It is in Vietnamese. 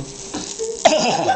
Oh.